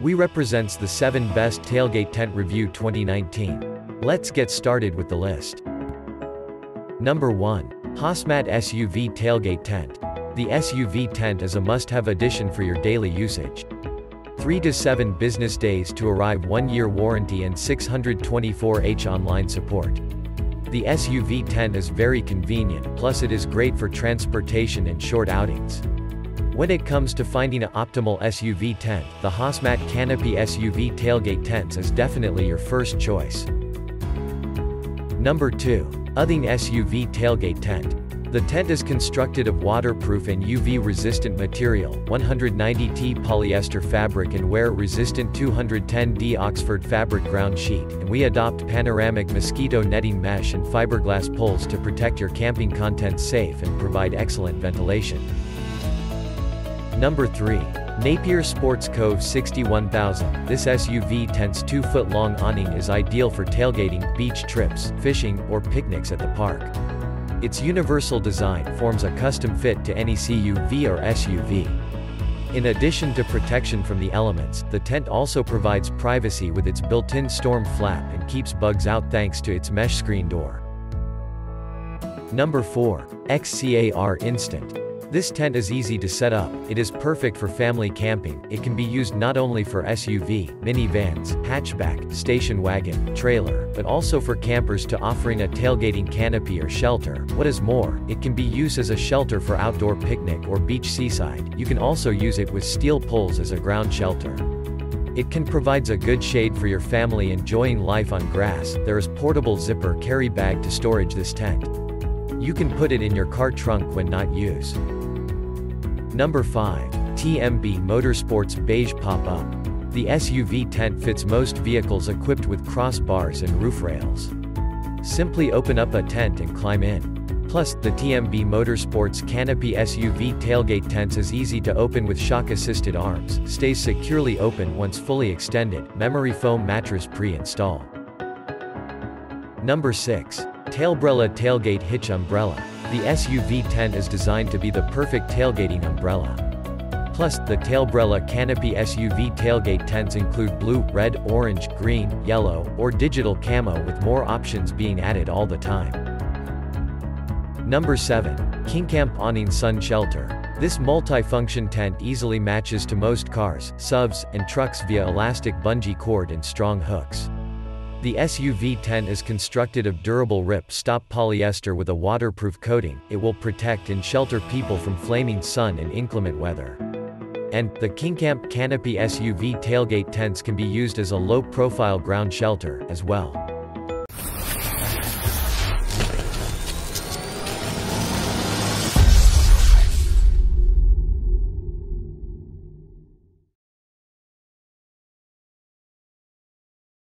We represents the 7 best tailgate tent review 2019. Let's get started with the list. Number 1. Hosmat SUV Tailgate Tent. The SUV tent is a must-have addition for your daily usage. 3 to 7 business days to arrive 1-year warranty and 624H online support. The SUV tent is very convenient, plus it is great for transportation and short outings. When it comes to finding an optimal SUV tent, the Hosmat Canopy SUV tailgate tents is definitely your first choice. Number 2. Utheing SUV tailgate tent. The tent is constructed of waterproof and UV-resistant material, 190T polyester fabric and wear-resistant 210D Oxford fabric ground sheet, and we adopt panoramic mosquito netting mesh and fiberglass poles to protect your camping contents safe and provide excellent ventilation. Number 3. Napier Sportz Cove 61000. This SUV tent's 2-foot long awning is ideal for tailgating, beach trips, fishing, or picnics at the park. Its universal design forms a custom fit to any CUV or SUV. In addition to protection from the elements, the tent also provides privacy with its built-in storm flap and keeps bugs out thanks to its mesh screen door. Number 4. XCAR Instant. This tent is easy to set up, it is perfect for family camping, it can be used not only for SUV, minivans, hatchback, station wagon, trailer, but also for campers to offering a tailgating canopy or shelter. What is more, it can be used as a shelter for outdoor picnic or beach seaside, you can also use it with steel poles as a ground shelter. It can provides a good shade for your family enjoying life on grass, there is portable zipper carry bag to storage this tent. You can put it in your car trunk when not used. Number 5. TMB Motorsports Beige Pop-Up. The SUV tent fits most vehicles equipped with crossbars and roof rails. Simply open up a tent and climb in. Plus, the TMB Motorsports Canopy SUV tailgate tents is easy to open with shock-assisted arms, stays securely open once fully extended, memory foam mattress pre-installed. Number 6. Tailbrella Tailgate Hitch Umbrella. The SUV tent is designed to be the perfect tailgating umbrella. Plus, the Tailbrella Canopy SUV tailgate tents include blue, red, orange, green, yellow, or digital camo with more options being added all the time. Number 7. KingCamp Awning Sun Shelter. This multi-function tent easily matches to most cars, SUVs, and trucks via elastic bungee cord and strong hooks. The SUV tent is constructed of durable rip-stop polyester with a waterproof coating, it will protect and shelter people from flaming sun and inclement weather. And, the KingCamp Canopy SUV tailgate tents can be used as a low-profile ground shelter, as well.